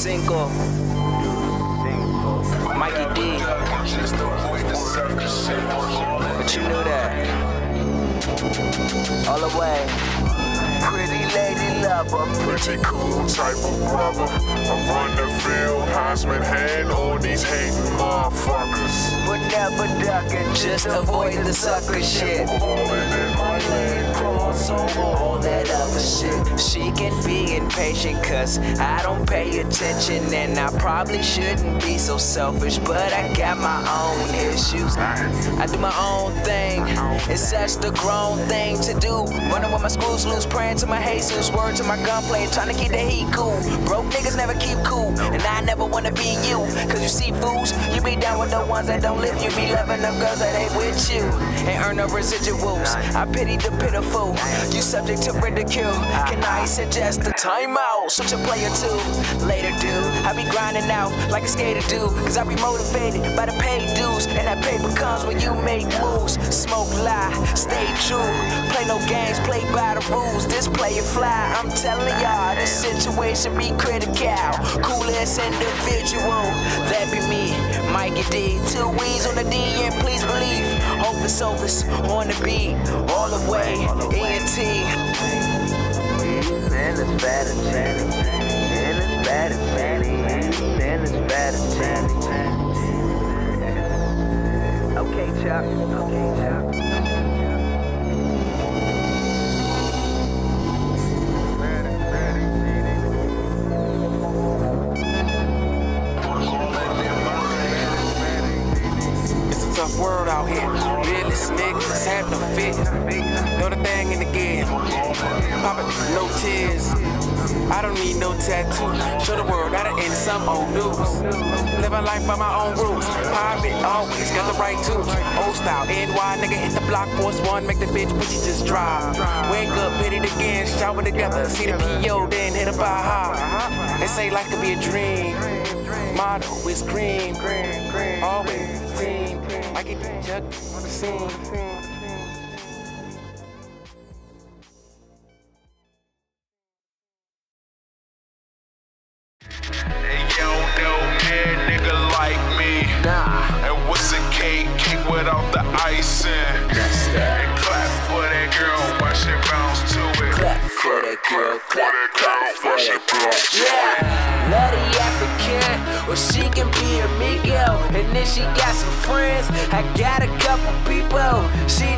Cinco. Mikey Dee. But you knew that. All the way. Pretty lady lover. Pretty cool type of brother. I run the field. Heisman hand on these hating motherfuckers. But never ducking, just avoid the sucker shit. Falling in my over all that other shit. She can be impatient cause I don't pay attention and I probably shouldn't be so selfish, but I got my own issues. I do my own thing. It's such the grown thing to do. Running with my screws loose, praying to my Jesus, word to my gunplay, trying to keep the heat cool. Broke niggas never keep cool, and I never wanna be you. Cause you see fools, you be down with the ones that don't live, you be loving them girls that ain't with you. And earn no residuals. I pity the pitiful. You subject to ridicule. Can I suggest a timeout? Switch a player two. Later, dude. I be grinding out like a skater do. Cause I be motivated by the paid dues. And that paper comes when you make moves. Smoke lie, stay true. Play no games, play by the rules. This player fly. I'm telling situation be critical. Coolest individual. That be me, Mikey Dee. Two E's on the D, and please believe. Hope it's Elvis on the beat. All the way, ENT. And it's bad as bad as bad as. Okay, Chuck. Okay, Chuck. Tough world out here. Realist niggas having a fit. Know the thing in the game. Pop it, no tears. I don't need no tattoo. Show the world that I end some old news. Live a life by my own rules. Pirate always got the right tools. Old style, NY nigga hit the block, force one, make the bitch pussy just drive. Wake up, hit it again, shower together. See the PO, then hit a by high. They say life could be a dream. Motto is green, always team. I get the jug on the scene. Hey, you don't know man, nigga like me. Nah, And what's a cake? Cake without the icing. that's that. And clap for that girl while she bounce to it. Clap for that girl, clap, clap for that girl. Yeah, love or she can be a Miguel. And then she got some friends, I got a couple people. She